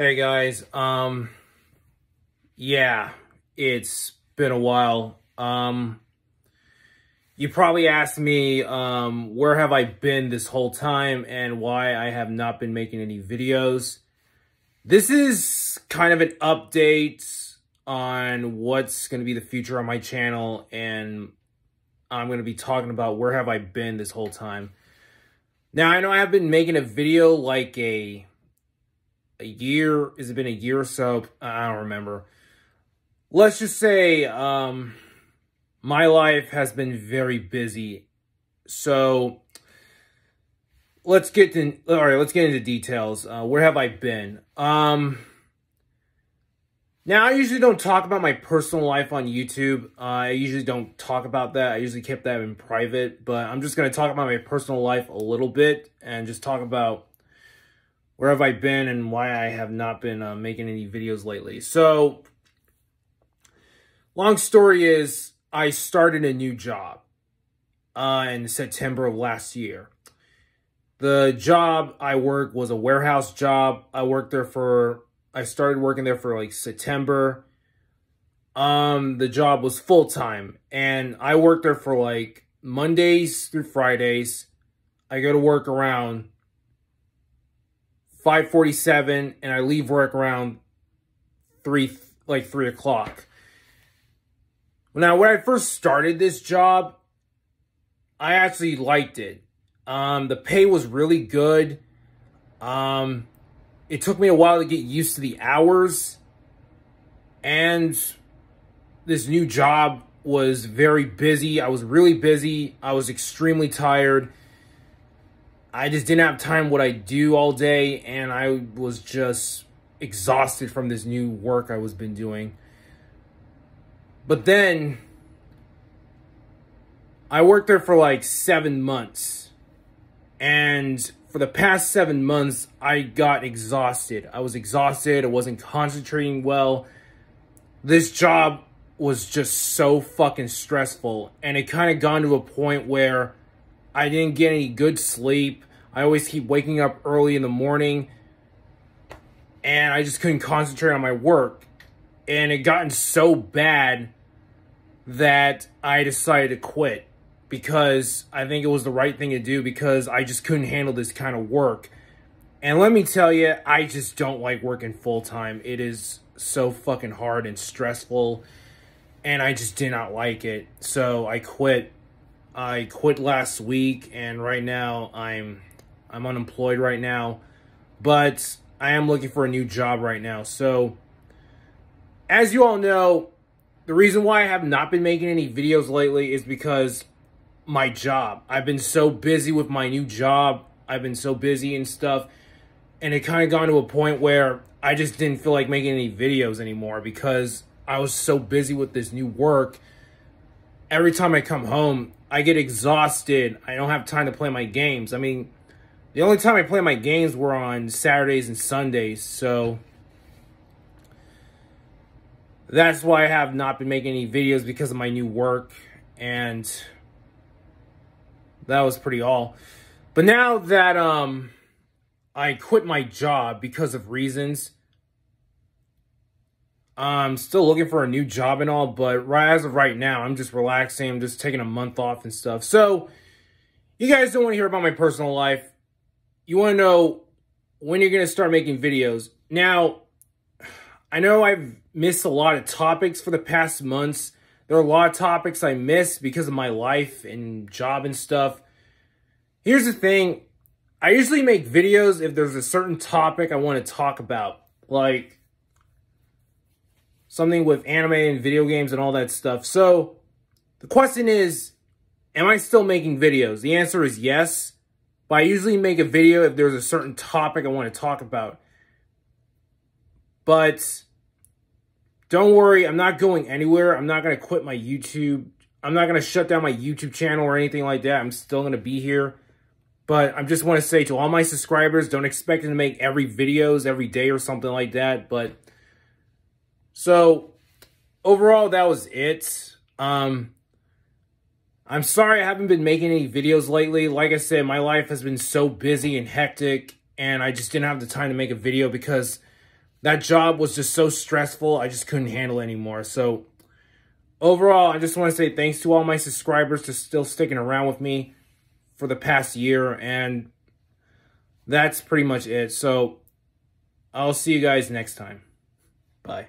Hey guys, um, yeah, it's been a while. Um, you probably asked me, um, where have I been this whole time and why I have not been making any videos. This is kind of an update on what's going to be the future on my channel and I'm going to be talking about where have I been this whole time. Now, I know I have been making a video like a a year. Has it been a year or so? I don't remember. Let's just say um, my life has been very busy. So let's get to all right. Let's get into details. Uh, where have I been? Um, now I usually don't talk about my personal life on YouTube. Uh, I usually don't talk about that. I usually keep that in private. But I'm just gonna talk about my personal life a little bit and just talk about where have I been and why I have not been uh, making any videos lately. So, long story is, I started a new job uh, in September of last year. The job I worked was a warehouse job. I worked there for, I started working there for like September. Um, the job was full time and I worked there for like Mondays through Fridays. I go to work around 5.47 and I leave work around 3, like 3 o'clock. Now, when I first started this job, I actually liked it. Um, the pay was really good. Um, it took me a while to get used to the hours. And this new job was very busy. I was really busy. I was extremely tired. I just didn't have time what I do all day, and I was just exhausted from this new work I was been doing. But then I worked there for like seven months. And for the past seven months, I got exhausted. I was exhausted. I wasn't concentrating well. This job was just so fucking stressful. And it kind of gone to a point where I didn't get any good sleep. I always keep waking up early in the morning. And I just couldn't concentrate on my work. And it gotten so bad that I decided to quit. Because I think it was the right thing to do because I just couldn't handle this kind of work. And let me tell you, I just don't like working full time. It is so fucking hard and stressful. And I just did not like it. So I quit I quit last week and right now I'm I'm unemployed right now, but I am looking for a new job right now. So as you all know, the reason why I have not been making any videos lately is because my job. I've been so busy with my new job. I've been so busy and stuff. And it kind of gone to a point where I just didn't feel like making any videos anymore because I was so busy with this new work. Every time I come home, I get exhausted. I don't have time to play my games. I mean, the only time I play my games were on Saturdays and Sundays, so that's why I have not been making any videos because of my new work, and that was pretty all. But now that um I quit my job because of reasons, I'm still looking for a new job and all, but right as of right now, I'm just relaxing. I'm just taking a month off and stuff. So, you guys don't want to hear about my personal life. You want to know when you're going to start making videos. Now, I know I've missed a lot of topics for the past months. There are a lot of topics I missed because of my life and job and stuff. Here's the thing. I usually make videos if there's a certain topic I want to talk about. Like, something with anime and video games and all that stuff. So the question is, am I still making videos? The answer is yes. But I usually make a video if there's a certain topic I want to talk about. But don't worry, I'm not going anywhere. I'm not going to quit my YouTube. I'm not going to shut down my YouTube channel or anything like that. I'm still going to be here. But I just want to say to all my subscribers, don't expect to make every videos every day or something like that. But so overall, that was it. Um, I'm sorry I haven't been making any videos lately. Like I said, my life has been so busy and hectic, and I just didn't have the time to make a video because that job was just so stressful. I just couldn't handle anymore. So overall, I just want to say thanks to all my subscribers to still sticking around with me for the past year. And that's pretty much it. So I'll see you guys next time. Bye.